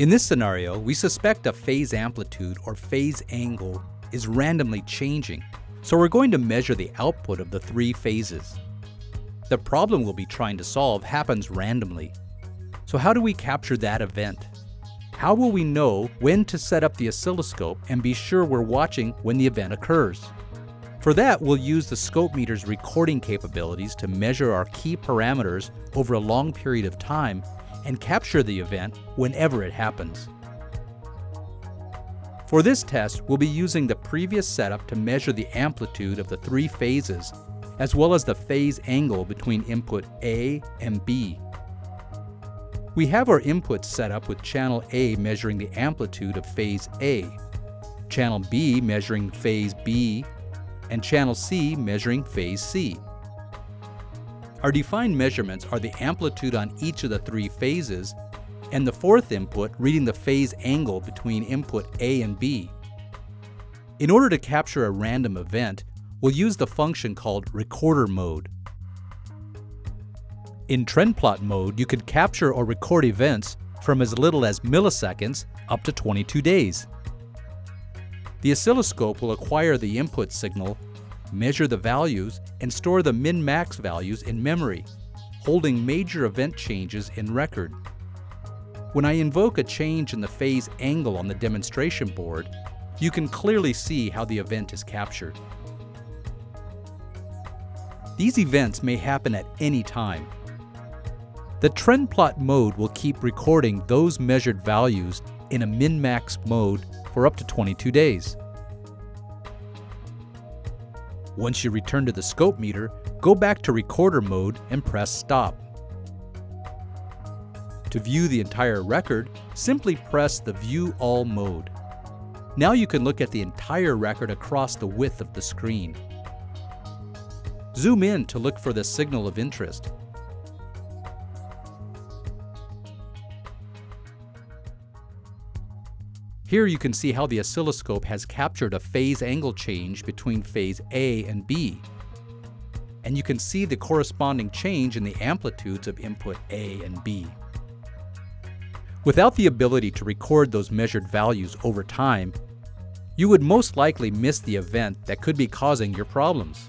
In this scenario, we suspect a phase amplitude or phase angle is randomly changing, so we're going to measure the output of the three phases. The problem we'll be trying to solve happens randomly. So how do we capture that event? How will we know when to set up the oscilloscope and be sure we're watching when the event occurs? For that, we'll use the ScopeMeter's recording capabilities to measure our key parameters over a long period of time and capture the event whenever it happens. For this test, we'll be using the previous setup to measure the amplitude of the three phases, as well as the phase angle between input A and B. We have our inputs set up with channel A measuring the amplitude of phase A, channel B measuring phase B, and channel C measuring phase C. Our defined measurements are the amplitude on each of the three phases and the fourth input reading the phase angle between input A and B. In order to capture a random event, we'll use the function called recorder mode. In trend plot mode, you can capture or record events from as little as milliseconds up to 22 days. The oscilloscope will acquire the input signal measure the values, and store the min-max values in memory, holding major event changes in record. When I invoke a change in the phase angle on the demonstration board, you can clearly see how the event is captured. These events may happen at any time. The trend plot mode will keep recording those measured values in a min-max mode for up to 22 days. Once you return to the ScopeMeter, go back to recorder mode and press stop. To view the entire record, simply press the View All mode. Now you can look at the entire record across the width of the screen. Zoom in to look for the signal of interest. Here you can see how the oscilloscope has captured a phase angle change between phase A and B. And you can see the corresponding change in the amplitudes of input A and B. Without the ability to record those measured values over time, you would most likely miss the event that could be causing your problems.